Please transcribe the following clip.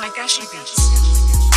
Nagashi Beats.